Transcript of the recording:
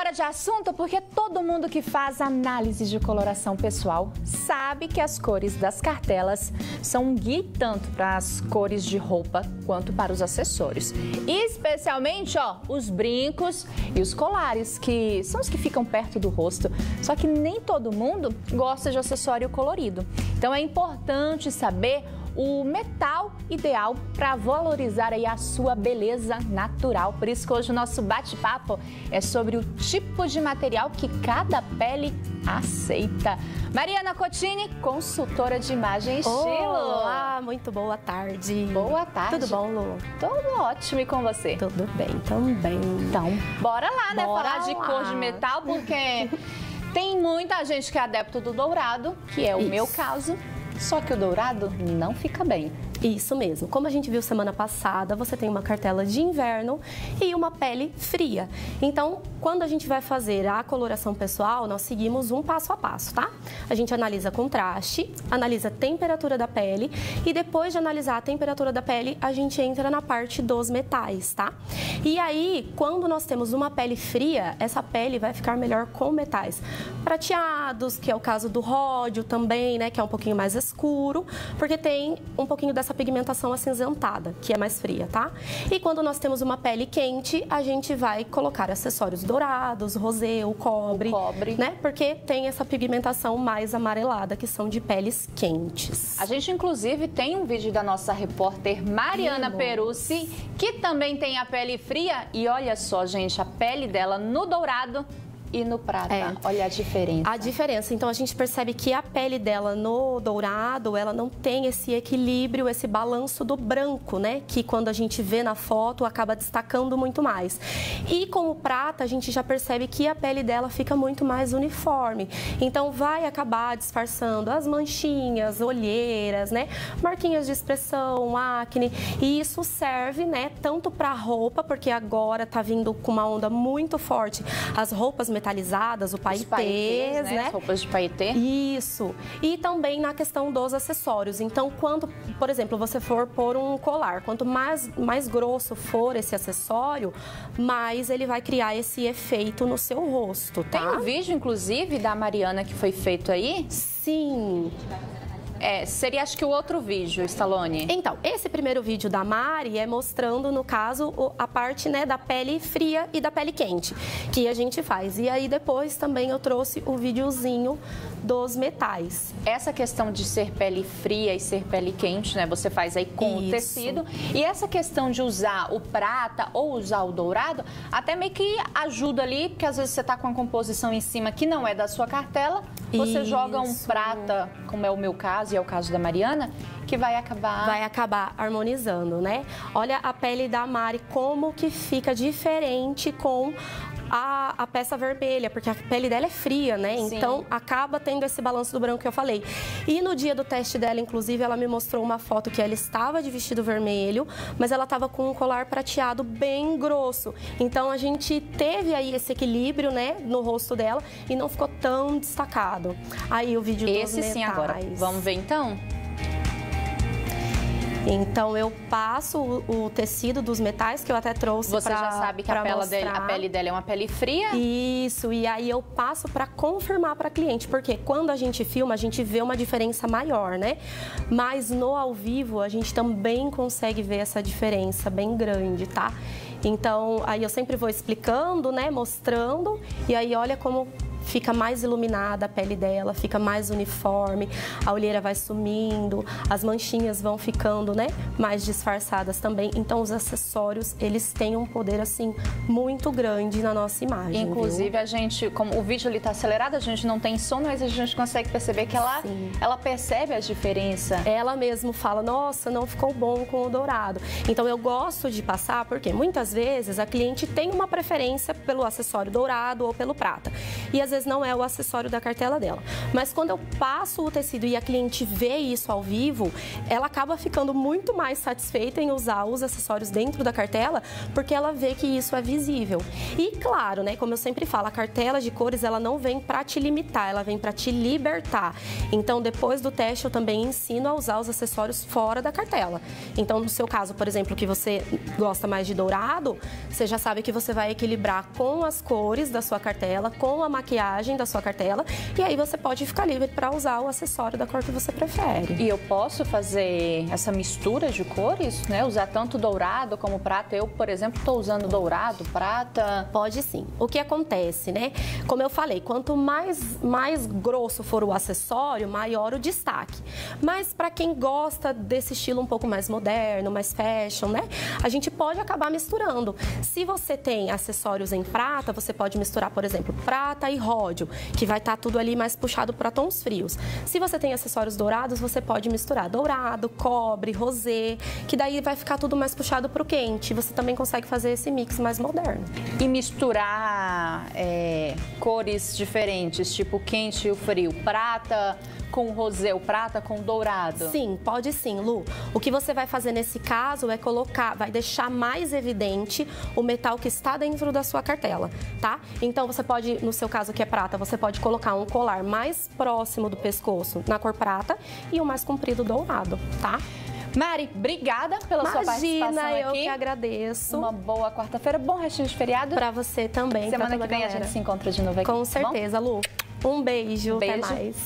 Hora de assunto porque todo mundo que faz análise de coloração pessoal sabe que as cores das cartelas são um guia tanto para as cores de roupa quanto para os acessórios. Especialmente, ó, os brincos e os colares, que são os que ficam perto do rosto. Só que nem todo mundo gosta de acessório colorido. Então é importante saber o metal ideal para valorizar aí a sua beleza natural. Por isso que hoje o nosso bate-papo é sobre o tipo de material que cada pele aceita. Mariana Cotini, consultora de imagem e estilo. Olá, muito boa tarde. Boa tarde. Tudo bom, Lu? Tudo ótimo e com você? Tudo bem, também. Então, bora lá, né? Bora Falar de lá. cor de metal, porque tem muita gente que é adepto do dourado, que é o Isso. meu caso. Só que o dourado não fica bem. Isso mesmo. Como a gente viu semana passada, você tem uma cartela de inverno e uma pele fria. Então, quando a gente vai fazer a coloração pessoal, nós seguimos um passo a passo, tá? A gente analisa contraste, analisa a temperatura da pele e depois de analisar a temperatura da pele, a gente entra na parte dos metais, tá? E aí, quando nós temos uma pele fria, essa pele vai ficar melhor com metais prateados, que é o caso do ródio também, né, que é um pouquinho mais escuro, porque tem um pouquinho dessa pigmentação acinzentada, que é mais fria, tá? E quando nós temos uma pele quente, a gente vai colocar acessórios dourados, rosé, o cobre, O cobre. né? Porque tem essa pigmentação mais amarelada, que são de peles quentes. A gente, inclusive, tem um vídeo da nossa repórter Mariana Ih, Perucci, que também tem a pele fria. E olha só, gente, a pele dela no dourado e no prata. É. Olha a diferença. A diferença, então a gente percebe que a pele dela no dourado, ela não tem esse equilíbrio, esse balanço do branco, né? Que quando a gente vê na foto acaba destacando muito mais. E com o prata, a gente já percebe que a pele dela fica muito mais uniforme. Então vai acabar disfarçando as manchinhas, olheiras, né? Marquinhas de expressão, acne. E isso serve, né, tanto para roupa, porque agora tá vindo com uma onda muito forte as roupas metalizadas, o paetês, paetês, né? As roupas de paetê. Isso. E também na questão dos acessórios. Então, quando, por exemplo, você for pôr um colar, quanto mais, mais grosso for esse acessório, mais ele vai criar esse efeito no seu rosto, tá? Tem um vídeo, inclusive, da Mariana que foi feito aí. Sim. É, seria acho que o outro vídeo, Stallone. Então, esse primeiro vídeo da Mari é mostrando, no caso, o- a parte né, da pele fria e da pele quente, que a gente faz. E aí depois também eu trouxe o videozinho dos metais. Essa questão de ser pele fria e ser pele quente, né? Você faz aí com o Isso. tecido. E essa questão de usar o prata ou usar o dourado, até meio que ajuda ali, porque às vezes você tá com uma composição em cima que não é da sua cartela, você joga um Isso. prata, como é o meu caso e é o caso da Mariana, que vai acabar. vai acabar harmonizando, né? Olha a pele da Mari, como que fica diferente com a, a peça vermelha, porque a pele dela é fria, né? Sim. Então acaba tendo esse balanço do branco que eu falei. E no dia do teste dela, inclusive, ela me mostrou uma foto que ela estava de vestido vermelho, mas ela estava com um colar prateado bem grosso. Então a gente teve aí esse equilíbrio, né, no rosto dela e não ficou tão destacado. Aí o vídeo dos Esse sim agora. metais. Vamos ver então? Então eu passo o, o tecido dos metais que eu até trouxe Você pra- já sabe que a, pele dele, a pele dela é uma pele fria. Isso, e aí eu passo para confirmar para cliente, porque quando a gente filma, a gente vê uma diferença maior, né? Mas no ao vivo a gente também consegue ver essa diferença bem grande, tá? Então, aí eu sempre vou explicando, né, mostrando, e aí olha como fica mais iluminada a pele dela, fica mais uniforme, a olheira vai sumindo, as manchinhas vão ficando, né, mais disfarçadas também. Então, os acessórios, eles têm um poder assim muito grande na nossa imagem. viu? Inclusive, a gente, como o vídeo ali tá acelerado, a gente não tem som, mas a gente consegue perceber que ela, Sim. ela percebe a diferença. ela mesmo fala: Nossa, não ficou bom com o dourado. Então eu gosto de passar porque muitas vezes a cliente tem uma preferência pelo acessório dourado ou pelo prata. E às às vezes não é o acessório da cartela dela. Mas quando eu passo o tecido e a cliente vê isso ao vivo, ela acaba ficando muito mais satisfeita em usar os acessórios dentro da cartela, porque ela vê que isso é visível. E claro, né, como eu sempre falo, a cartela de cores ela não vem para te limitar, ela vem para te libertar. Então, depois do teste, eu também ensino a usar os acessórios fora da cartela. Então, no seu caso, por exemplo, que você gosta mais de dourado, você já sabe que você vai equilibrar com as cores da sua cartela, com a maquiagem da sua cartela, e aí você pode ficar livre para usar o acessório da cor que você prefere. E eu posso fazer essa mistura de cores, né? Usar tanto dourado como prata. Eu, por exemplo, estou usando dourado, prata. Pode sim. O que acontece, né? Como eu falei, quanto mais, mais grosso for o acessório, maior o destaque. Mas para quem gosta desse estilo um pouco mais moderno, mais fashion, né? A gente pode acabar misturando. Se você tem acessórios em prata, você pode misturar, por exemplo, prata e ródio, que vai estar tá tudo ali mais puxado para tons frios. Se você tem acessórios dourados, você pode misturar dourado, cobre, rosé, que daí vai ficar tudo mais puxado para o quente. Você também consegue fazer esse mix mais moderno. E misturar é, cores diferentes, tipo quente e o frio, prata com rosé, o prata com dourado? Sim, pode sim, Lu. O que você vai fazer nesse caso é colocar, vai deixar mais evidente o metal que está dentro da sua cartela, tá? Então você pode, no seu caso que é prata, você pode colocar um colar mais próximo do pescoço na cor prata e o mais comprido dourado, tá? Mari, obrigada pela Imagina, sua participação aqui. eu que agradeço. Uma boa quarta-feira, bom restinho de feriado. Para você também. Semana que vem galera. a gente se encontra de novo aqui. Com tá certeza, Lu. Um beijo, beijo. até mais.